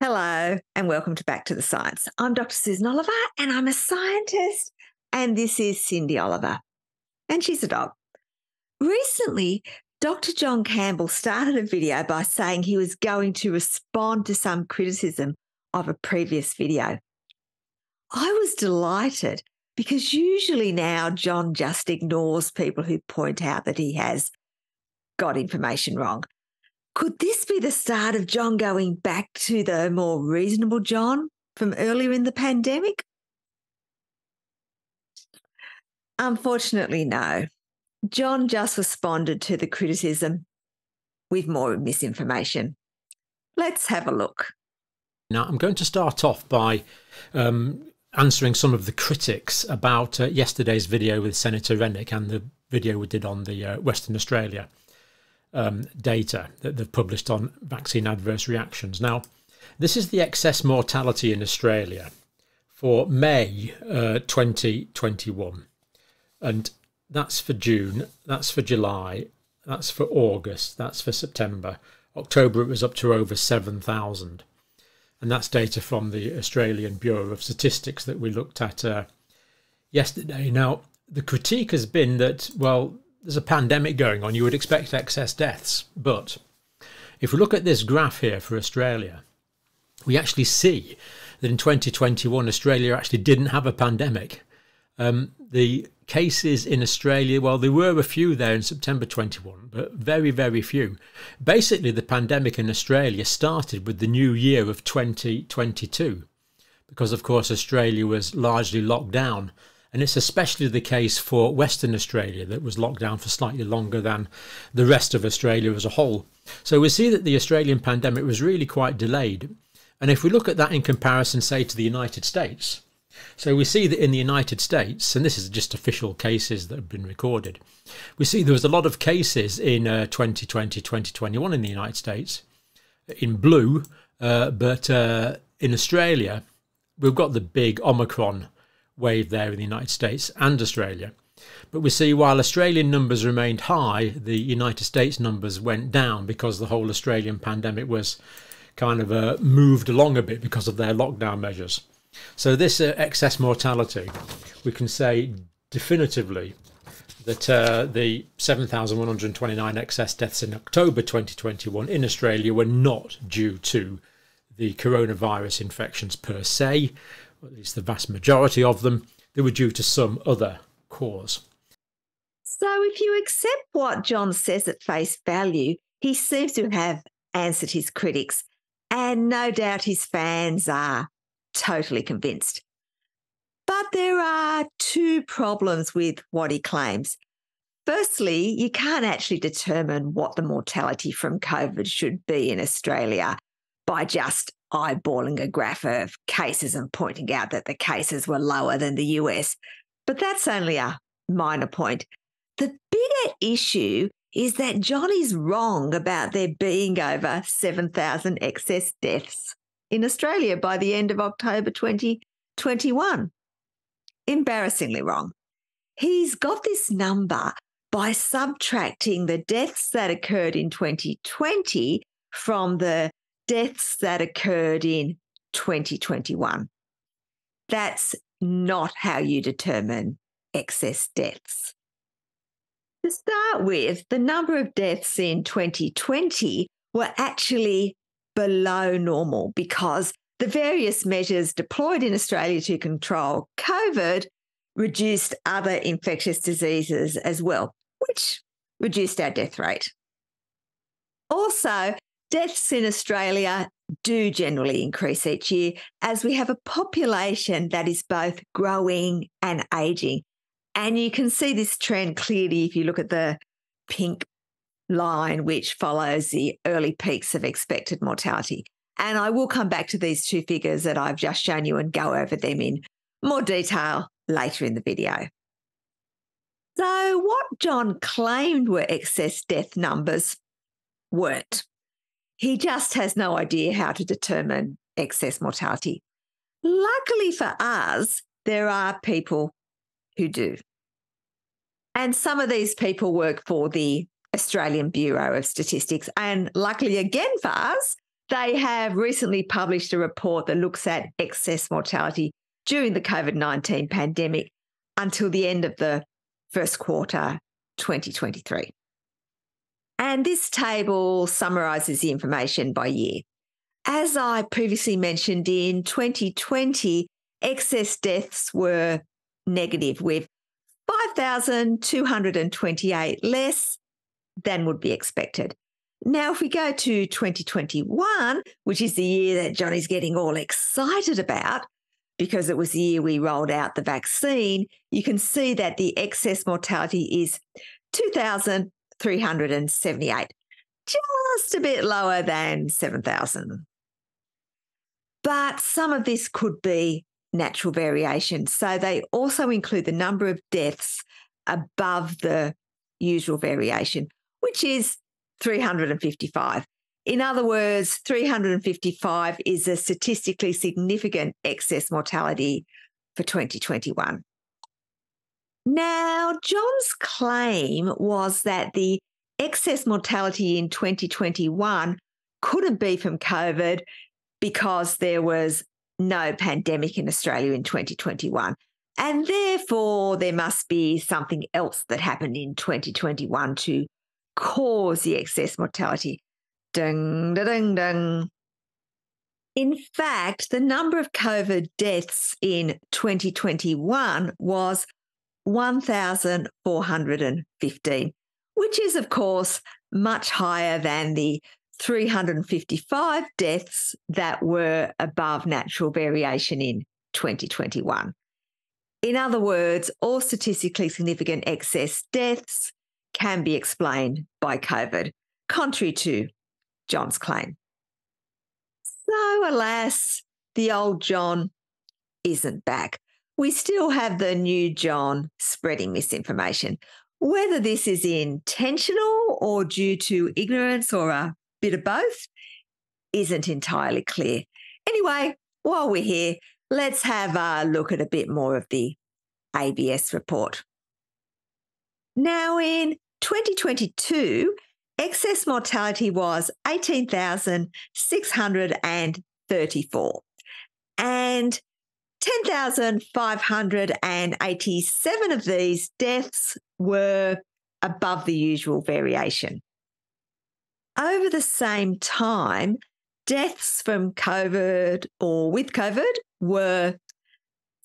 Hello, and welcome to Back to the Science. I'm Dr. Susan Oliver, and I'm a scientist. And this is Cindy Oliver, and she's a dog. Recently, Dr. John Campbell started a video by saying he was going to respond to some criticism of a previous video. I was delighted because usually now John just ignores people who point out that he has got information wrong. Could this be the start of John going back to the more reasonable John from earlier in the pandemic? Unfortunately, no. John just responded to the criticism with more misinformation. Let's have a look. Now, I'm going to start off by um, answering some of the critics about uh, yesterday's video with Senator Rennick and the video we did on the uh, Western Australia um, data that they've published on vaccine adverse reactions. Now, this is the excess mortality in Australia for May uh, 2021. And that's for June, that's for July, that's for August, that's for September. October, it was up to over 7,000. And that's data from the Australian Bureau of Statistics that we looked at uh, yesterday. Now, the critique has been that, well, there's a pandemic going on, you would expect excess deaths. But if we look at this graph here for Australia, we actually see that in 2021, Australia actually didn't have a pandemic. Um, the cases in Australia, well, there were a few there in September 21, but very, very few. Basically, the pandemic in Australia started with the new year of 2022, because, of course, Australia was largely locked down and it's especially the case for Western Australia that was locked down for slightly longer than the rest of Australia as a whole. So we see that the Australian pandemic was really quite delayed. And if we look at that in comparison, say, to the United States, so we see that in the United States, and this is just official cases that have been recorded, we see there was a lot of cases in uh, 2020, 2021 in the United States in blue, uh, but uh, in Australia, we've got the big Omicron wave there in the United States and Australia. But we see while Australian numbers remained high, the United States numbers went down because the whole Australian pandemic was kind of uh, moved along a bit because of their lockdown measures. So, this uh, excess mortality, we can say definitively that uh, the 7,129 excess deaths in October 2021 in Australia were not due to the coronavirus infections per se, at least the vast majority of them, they were due to some other cause. So, if you accept what John says at face value, he seems to have answered his critics, and no doubt his fans are totally convinced. But there are two problems with what he claims. Firstly, you can't actually determine what the mortality from COVID should be in Australia by just eyeballing a graph of cases and pointing out that the cases were lower than the US. But that's only a minor point. The bigger issue is that John is wrong about there being over 7,000 excess deaths in Australia by the end of October 2021. Embarrassingly wrong. He's got this number by subtracting the deaths that occurred in 2020 from the deaths that occurred in 2021. That's not how you determine excess deaths. To start with, the number of deaths in 2020 were actually below normal because the various measures deployed in Australia to control COVID reduced other infectious diseases as well, which reduced our death rate. Also, Deaths in Australia do generally increase each year as we have a population that is both growing and aging. And you can see this trend clearly if you look at the pink line, which follows the early peaks of expected mortality. And I will come back to these two figures that I've just shown you and go over them in more detail later in the video. So, what John claimed were excess death numbers weren't. He just has no idea how to determine excess mortality. Luckily for us, there are people who do. And some of these people work for the Australian Bureau of Statistics. And luckily again for us, They have recently published a report that looks at excess mortality during the COVID 19 pandemic until the end of the first quarter 2023. And this table summarises the information by year. As I previously mentioned, in 2020, excess deaths were negative, with 5,228 less than would be expected. Now, if we go to 2021, which is the year that Johnny's getting all excited about, because it was the year we rolled out the vaccine, you can see that the excess mortality is 2,378, just a bit lower than 7,000. But some of this could be natural variation. So they also include the number of deaths above the usual variation, which is 355. In other words, 355 is a statistically significant excess mortality for 2021. Now, John's claim was that the excess mortality in 2021 couldn't be from COVID because there was no pandemic in Australia in 2021. And therefore, there must be something else that happened in 2021 to cause the excess mortality. Ding, ding, ding. In fact, the number of COVID deaths in 2021 was 1,415, which is, of course, much higher than the 355 deaths that were above natural variation in 2021. In other words, all statistically significant excess deaths can be explained by COVID, contrary to John's claim. So, alas, the old John isn't back. We still have the new John spreading misinformation. Whether this is intentional or due to ignorance or a bit of both isn't entirely clear. Anyway, while we're here, let's have a look at a bit more of the ABS report. Now, in 2022, excess mortality was 18,634 and 10,587 of these deaths were above the usual variation. Over the same time, deaths from COVID or with COVID were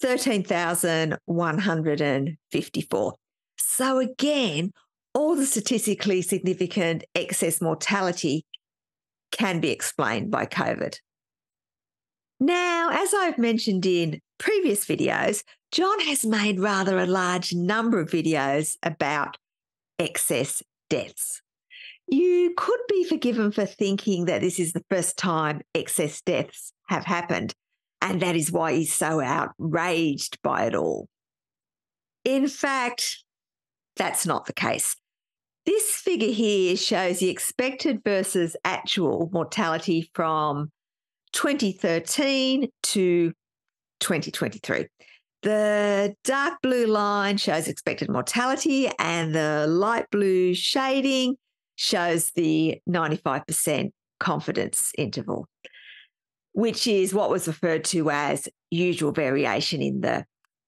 13,154. So, again, all the statistically significant excess mortality can be explained by COVID. Now, as I've mentioned in previous videos, John has made rather a large number of videos about excess deaths. You could be forgiven for thinking that this is the first time excess deaths have happened, and that is why he's so outraged by it all. In fact, that's not the case. This figure here shows the expected versus actual mortality from 2013 to 2023. The dark blue line shows expected mortality, and the light blue shading shows the 95% confidence interval, which is what was referred to as usual variation in the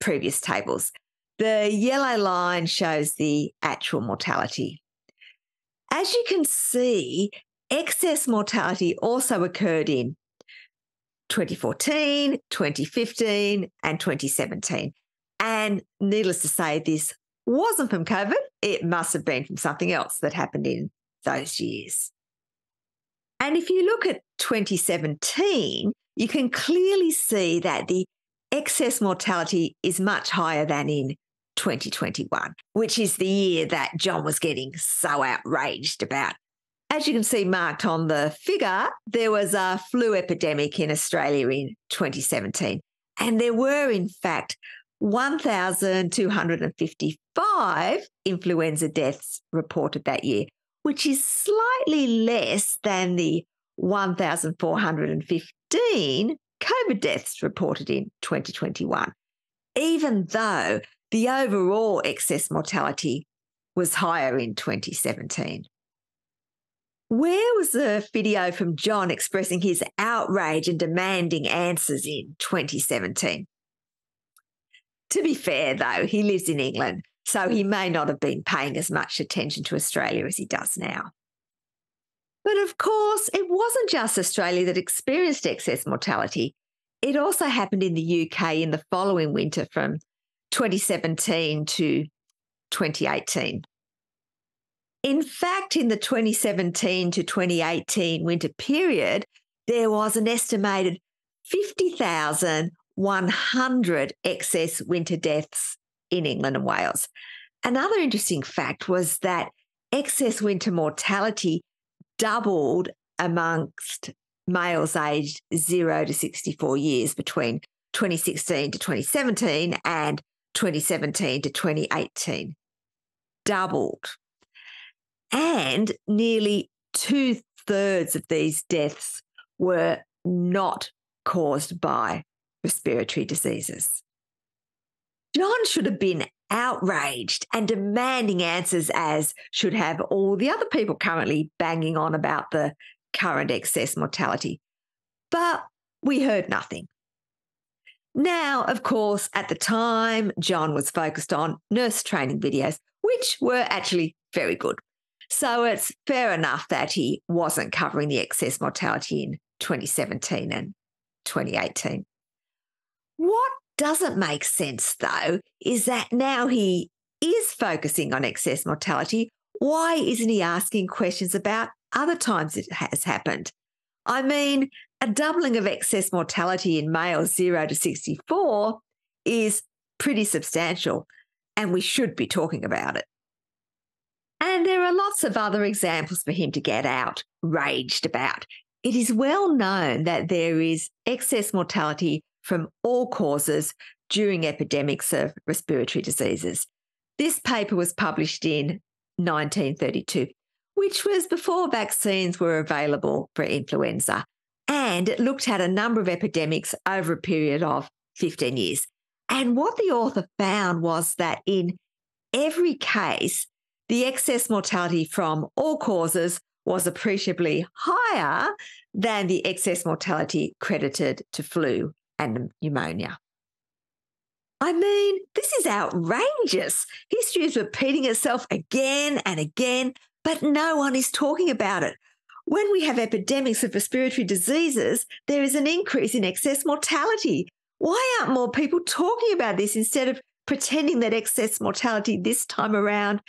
previous tables. The yellow line shows the actual mortality. As you can see, excess mortality also occurred in 2014, 2015, and 2017. And needless to say, this wasn't from COVID. It must have been from something else that happened in those years. And if you look at 2017, you can clearly see that the excess mortality is much higher than in 2021, which is the year that John was getting so outraged about. As you can see marked on the figure, there was a flu epidemic in Australia in 2017. And there were, in fact, 1,255 influenza deaths reported that year, which is slightly less than the 1,415 COVID deaths reported in 2021, even though the overall excess mortality was higher in 2017. Where was the video from John expressing his outrage and demanding answers in 2017? To be fair, though, he lives in England, so he may not have been paying as much attention to Australia as he does now. But of course, it wasn't just Australia that experienced excess mortality. It also happened in the UK in the following winter from 2017 to 2018. In fact, in the 2017 to 2018 winter period, there was an estimated 50,100 excess winter deaths in England and Wales. Another interesting fact was that excess winter mortality doubled amongst males aged 0 to 64 years between 2016 to 2017 and 2017 to 2018. Doubled. And nearly two thirds of these deaths were not caused by respiratory diseases. John should have been outraged and demanding answers, as should have all the other people currently banging on about the current excess mortality. But we heard nothing. Now, of course, at the time, John was focused on nurse training videos, which were actually very good. So it's fair enough that he wasn't covering the excess mortality in 2017 and 2018. What doesn't make sense, though, is that now he is focusing on excess mortality. Why isn't he asking questions about other times it has happened? I mean, a doubling of excess mortality in males 0 to 64 is pretty substantial, and we should be talking about it. And there are lots of other examples for him to get outraged about. It is well known that there is excess mortality from all causes during epidemics of respiratory diseases. This paper was published in 1932, which was before vaccines were available for influenza. And it looked at a number of epidemics over a period of 15 years. And what the author found was that in every case, the excess mortality from all causes was appreciably higher than the excess mortality credited to flu and pneumonia. I mean, this is outrageous. History is repeating itself again and again, but no one is talking about it. When we have epidemics of respiratory diseases, there is an increase in excess mortality. Why aren't more people talking about this instead of pretending that excess mortality this time around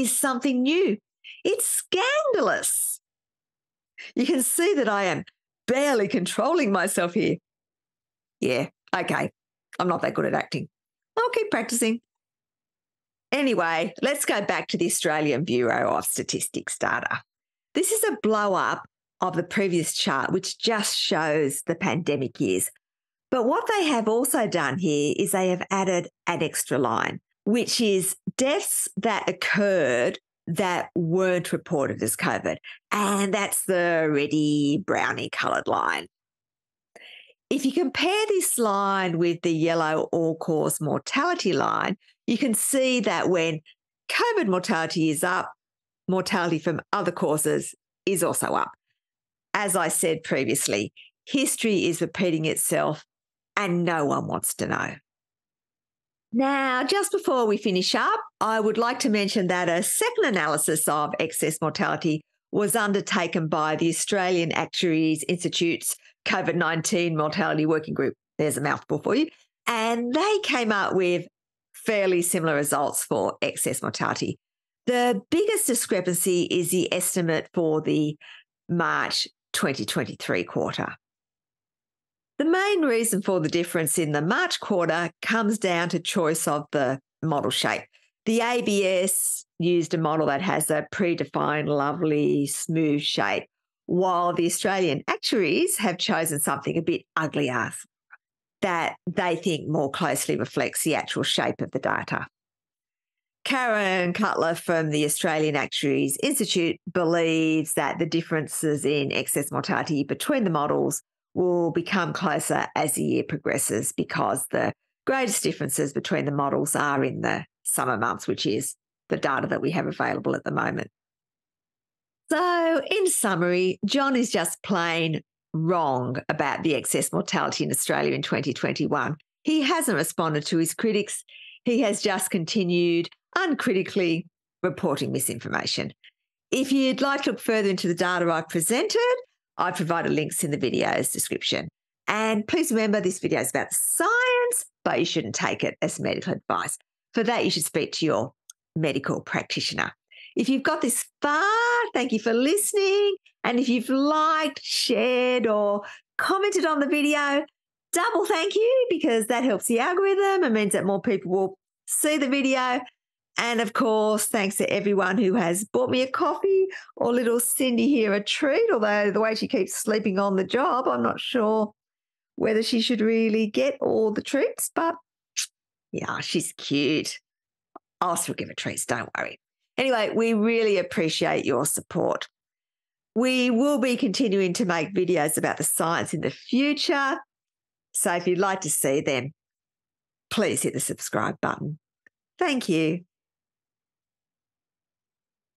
is something new? It's scandalous. You can see that I am barely controlling myself here. Yeah, okay. I'm not that good at acting. I'll keep practicing. Anyway, let's go back to the Australian Bureau of Statistics data. This is a blow up of the previous chart, which just shows the pandemic years. But what they have also done here is they have added an extra line, which is deaths that occurred that weren't reported as COVID. And that's the reddy brownie coloured line. If you compare this line with the yellow all cause mortality line, you can see that when COVID mortality is up, mortality from other causes is also up. As I said previously, history is repeating itself and no one wants to know. Now, just before we finish up, I would like to mention that a second analysis of excess mortality was undertaken by the Australian Actuaries Institute's COVID 19 mortality working group. There's a mouthful for you. And they came up with fairly similar results for excess mortality. The biggest discrepancy is the estimate for the March 2023 quarter. The main reason for the difference in the March quarter comes down to choice of the model shape. The ABS used a model that has a predefined, lovely, smooth shape, while the Australian actuaries have chosen something a bit uglier that they think more closely reflects the actual shape of the data. Karen Cutter from the Australian Actuaries Institute believes that the differences in excess mortality between the models will become closer as the year progresses because the greatest differences between the models are in the summer months, which is the data that we have available at the moment. So, in summary, John is just plain wrong about the excess mortality in Australia in 2021. He hasn't responded to his critics. He has just continued uncritically reporting misinformation. If you'd like to look further into the data I've presented, I provided links in the video's description. And please remember this video is about science, but you shouldn't take it as medical advice. For that, you should speak to your medical practitioner. If you've got this far, thank you for listening. And if you've liked, shared, or commented on the video, double thank you because that helps the algorithm and means that more people will see the video. And of course, thanks to everyone who has bought me a coffee or little Cindy here a treat, although the way she keeps sleeping on the job, I'm not sure whether she should really get all the treats, but yeah, she's cute. I'll still give her treats, don't worry. Anyway, we really appreciate your support. We will be continuing to make videos about the science in the future. So if you'd like to see them, please hit the subscribe button. Thank you.